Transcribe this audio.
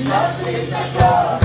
love is a God.